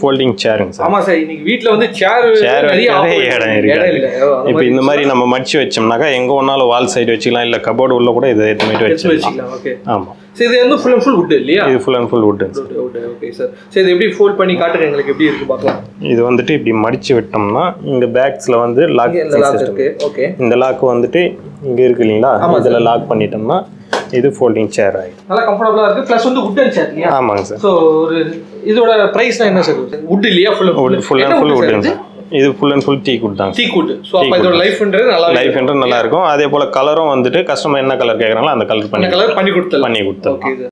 Folding சேருங்க sir. ஆமா sir இன்னைக்கு வீட்ல வந்து சேர் சேர் option இடம் இருக்கு. இப்போ இந்த மாதிரி நம்ம மடிச்சு வச்சோம்னாக்கா எங்க வேணாலும் வால் சைடு வச்சுக்கலாம் இல்ல கபோர்டு உள்ள கூட இதை எடுத்து வச்சுக்கலாம். ஓகே ஆமா. சரி இது வந்து ஃபுல் அண்ட் ஃபுல் வுட் இல்லையா? இது full and full wood okay sir சரி இது எப்படி ஃபோல்ட் பண்ணி காட்டுங்க எங்களுக்கு எப்படி இருக்கு பார்க்கலாம். இது வந்துட்டு இப்படி மடிச்சு விட்டோம்னா இங்க பேக்ஸ்ல வந்து லாக் இந்த லாக் இருக்கு. ஓகே இந்த லாக் வந்துட்டு இங்க இருக்கு இல்லைங்களா? இதுல லாக் பண்ணிட்டோம்னா இது ஃபோல்டிங் சேர் ஆயிடும் நல்லா கம்ஃபர்டபுளா இருக்கு. ப்ளஸ் வந்து வுட் அண்ட் சேர் இல்லையா? ஆமாங்க சார் ஸோ ஒரு இதோட பிரைஸ்னா என்ன சார் வுட் இல்லையா? Full wood full and full wood sir இது? Full and full teak wood தான் டீ குட் ஸோ அப்போ இதோட லைஃப்ன்றது நல்லா லைஃப் என்று நல்லா இருக்கும். அதே போல கலரும் வந்துட்டு கஸ்டமர் என்ன கலர் கேட்குறாங்களோ அந்த கலர் பண்ணி கலர் பண்ணி கொடுத்தலாம் பண்ணி கொடுத்தோம் ஓகே